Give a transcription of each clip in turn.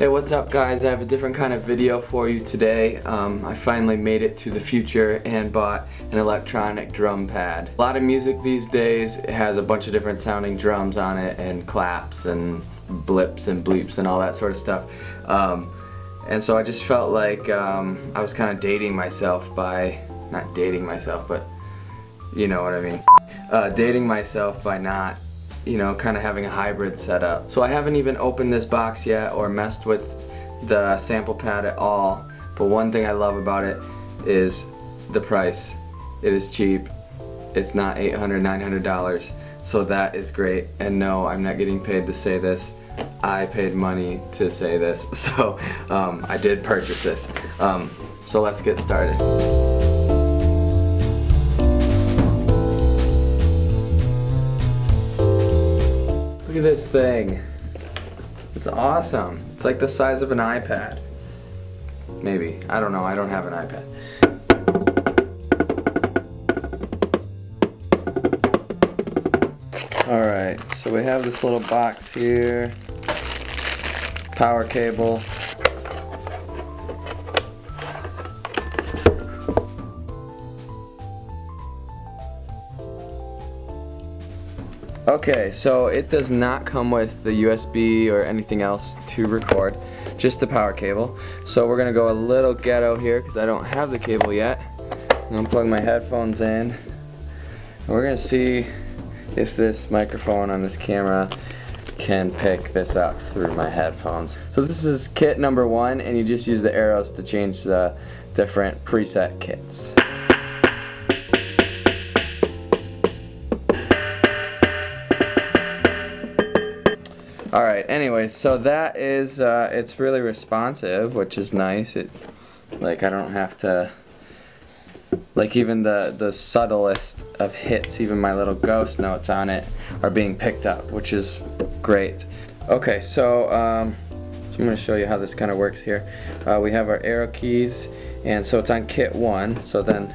Hey, what's up guys? I have a different kind of video for you today. Um, I finally made it to the future and bought an electronic drum pad. A lot of music these days has a bunch of different sounding drums on it and claps and blips and bleeps and all that sort of stuff. Um, and so I just felt like um, I was kind of dating myself by, not dating myself, but you know what I mean. Uh, dating myself by not you know, kind of having a hybrid setup. So I haven't even opened this box yet or messed with the sample pad at all. But one thing I love about it is the price. It is cheap. It's not $800, $900. So that is great. And no, I'm not getting paid to say this. I paid money to say this. So um, I did purchase this. Um, so let's get started. Look at this thing. It's awesome. It's like the size of an iPad. Maybe. I don't know. I don't have an iPad. Alright, so we have this little box here. Power cable. Okay, so it does not come with the USB or anything else to record, just the power cable. So we're gonna go a little ghetto here because I don't have the cable yet. I'm gonna plug my headphones in. And we're gonna see if this microphone on this camera can pick this up through my headphones. So this is kit number one and you just use the arrows to change the different preset kits. All right. Anyway, so that is uh, it's really responsive, which is nice. It like I don't have to like even the the subtlest of hits, even my little ghost notes on it are being picked up, which is great. Okay, so um, I'm going to show you how this kind of works here. Uh, we have our arrow keys, and so it's on kit one. So then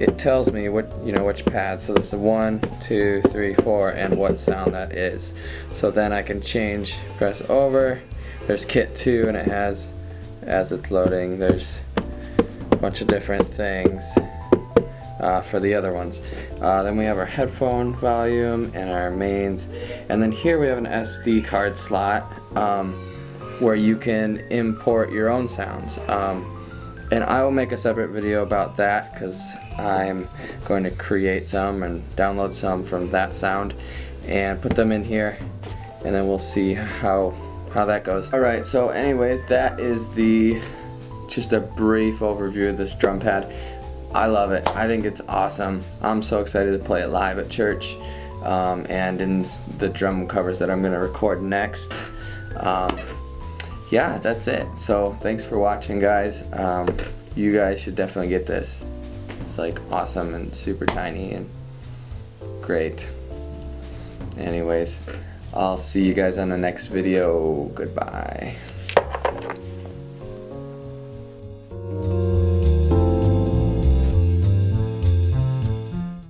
it tells me what you know which pad. So this is one two three four and what sound that is. So then I can change press over. There's kit 2 and it has as it's loading there's a bunch of different things uh, for the other ones. Uh, then we have our headphone volume and our mains. And then here we have an SD card slot um, where you can import your own sounds. Um, and I will make a separate video about that because I'm going to create some and download some from that sound and put them in here and then we'll see how how that goes. Alright so anyways that is the just a brief overview of this drum pad. I love it. I think it's awesome. I'm so excited to play it live at church um, and in the drum covers that I'm going to record next. Um, yeah, that's it. So thanks for watching, guys. Um, you guys should definitely get this. It's like awesome and super tiny and great. Anyways, I'll see you guys on the next video. Goodbye.